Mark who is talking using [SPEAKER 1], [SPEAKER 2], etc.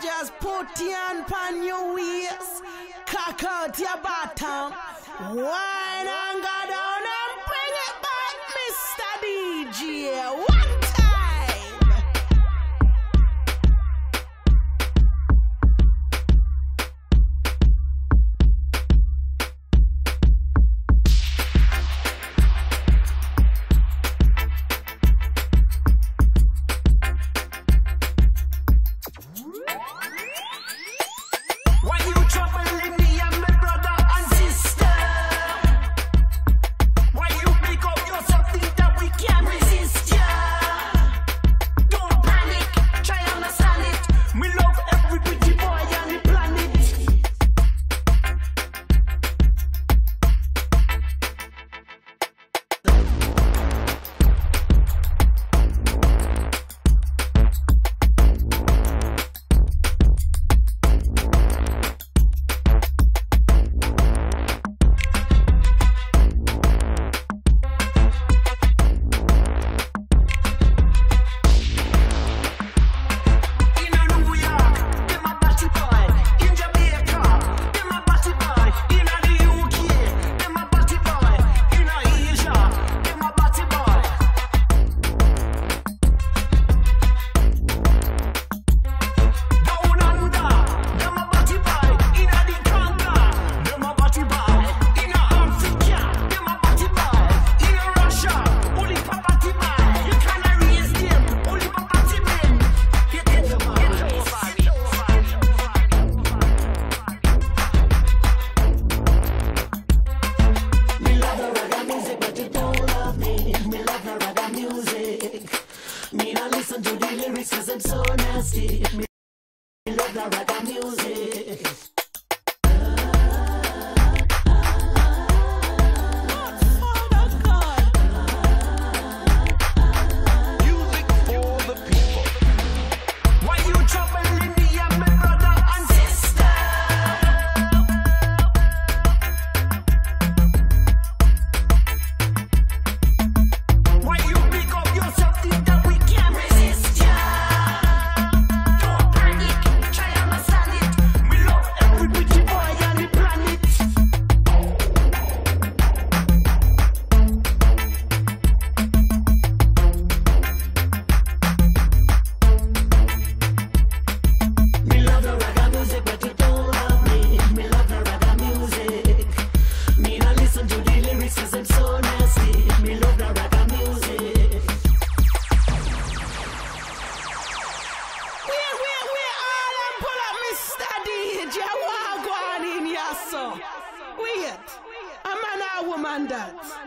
[SPEAKER 1] just put your hand your waist, cock out your bottom, wine and go down and bring it back, Mr. DJ.
[SPEAKER 2] I'm so nasty. Me love the ragga music.
[SPEAKER 1] woman that.